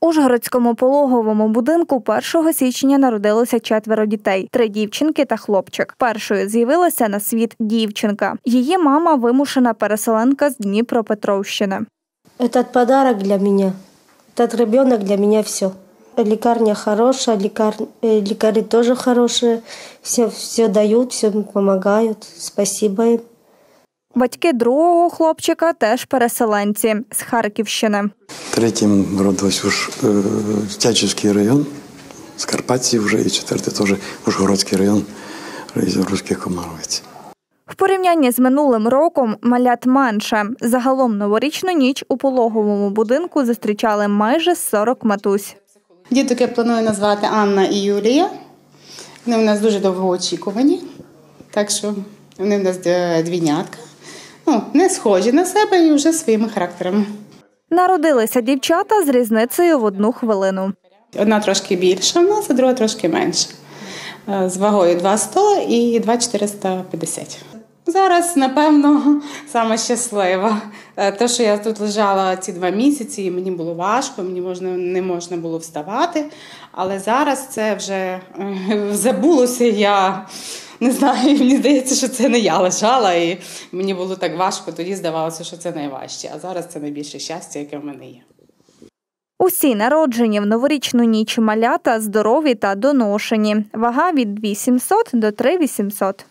Ужгородському пологовому будинку 1 січня народилося четверо дітей: три дівчинки та хлопчик. Першою з'явилася на світ дівчинка. Її мама вимушена переселенка з Дніпропетровщини. Этот подарок для меня, этот ребенок для меня все. Лекарня хорошая, лекар, э, лекари тоже хорошие, все, все дают, все помогают. Спасибо им. Батьки другого хлопчика теж переселенці з Харківщини. Третім родилась уж е, Тячівський район, Скарпатці вже, і четвертий теж Ужгородський район, Руських Комаровець. В порівнянні з минулим роком малят менше. Загалом новорічну ніч у пологовому будинку зустрічали майже 40 матусь. Діток я планую назвати Анна і Юлія. Вони в нас дуже довгоочікувані, так що вони в нас е, двійнятка. Ну, не схожі на себе і вже своїми характерами. Народилися дівчата з різницею в одну хвилину. Одна трошки більша в нас, а друга трошки менша. Е, З вагою 2,100 і 2,450. Зараз, напевно, саме щаслива. Те, що я тут лежала ці два місяці, і мені було важко, мені можна, не можна було вставати. Але зараз це вже е, забулося. Я не знаю, мені здається, що це не я лежала, і мені було так важко. Тоді здавалося, що це найважче. А зараз це найбільше щастя, яке в мене є. Усі народжені в новорічну ніч малята здорові та доношені. Вага від 800 до 3800.